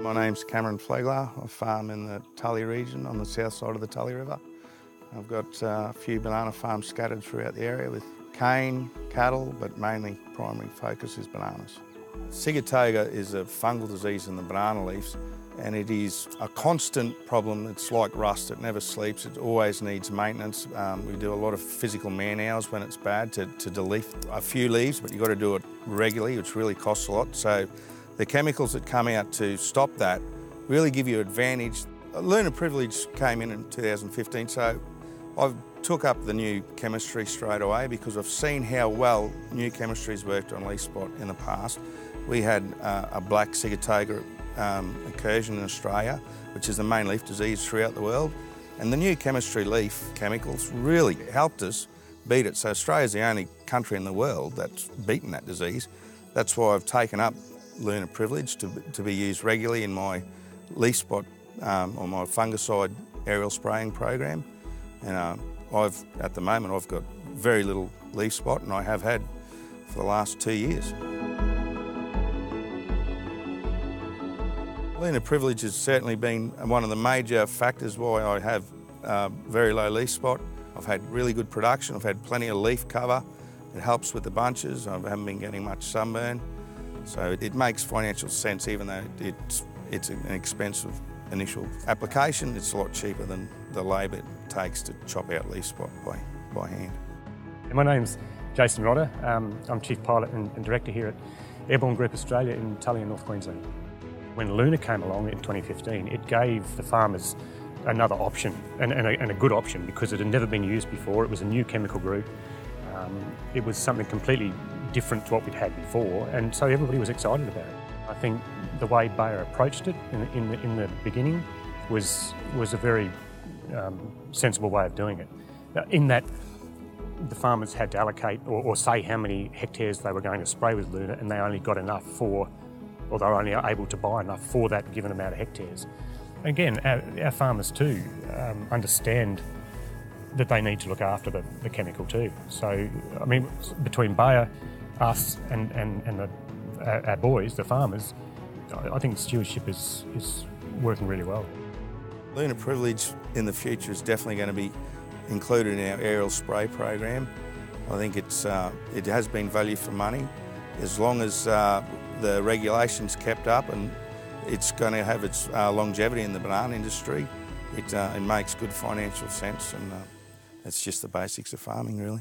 My name's Cameron Flegler. I farm in the Tully region on the south side of the Tully River. I've got uh, a few banana farms scattered throughout the area with cane, cattle, but mainly primary focus is bananas. Sigatoka is a fungal disease in the banana leaves and it is a constant problem. It's like rust, it never sleeps, it always needs maintenance. Um, we do a lot of physical man hours when it's bad to, to delete a few leaves, but you've got to do it regularly, which really costs a lot. So the chemicals that come out to stop that really give you advantage. Luna Privilege came in in 2015, so I took up the new chemistry straight away because I've seen how well new chemistry's worked on leaf spot in the past. We had uh, a black Sigatoka um, incursion in Australia, which is the main leaf disease throughout the world. And the new chemistry leaf chemicals really helped us beat it. So Australia's the only country in the world that's beaten that disease. That's why I've taken up Luna Privilege to, to be used regularly in my leaf spot um, or my fungicide aerial spraying program. And uh, I've, at the moment, I've got very little leaf spot and I have had for the last two years. Luna privilege has certainly been one of the major factors why I have uh, very low leaf spot. I've had really good production, I've had plenty of leaf cover. It helps with the bunches, I haven't been getting much sunburn. So it, it makes financial sense even though it's, it's an expensive initial application. It's a lot cheaper than the labour it takes to chop out leaf spot by, by hand. My name's Jason Rodder. Um, I'm Chief Pilot and, and Director here at Airborne Group Australia in Tully North Queensland. When Luna came along in 2015, it gave the farmers another option and, and, a, and, a, good option because it had never been used before. It was a new chemical group. Um, it was something completely different to what we'd had before, and so everybody was excited about it. I think the way Bayer approached it in, in, the, in the beginning was, was a very um, sensible way of doing it. In that the farmers had to allocate or, or, say how many hectares they were going to spray with Luna, and they only got enough for or they're only able to buy enough for that given amount of hectares. Again, our, our farmers too um, understand that they need to look after the, the, chemical too. So, I mean, between Bayer, us, and, and, and the, our, boys, the farmers, I think stewardship is, is working really well. Luna Privilege in the future is definitely going to be included in our aerial spray program. I think it's, uh, it has been value for money. As long as uh, the regulations kept up and it's going to have its uh, longevity in the banana industry. It, uh, it makes good financial sense and uh, it's just the basics of farming really.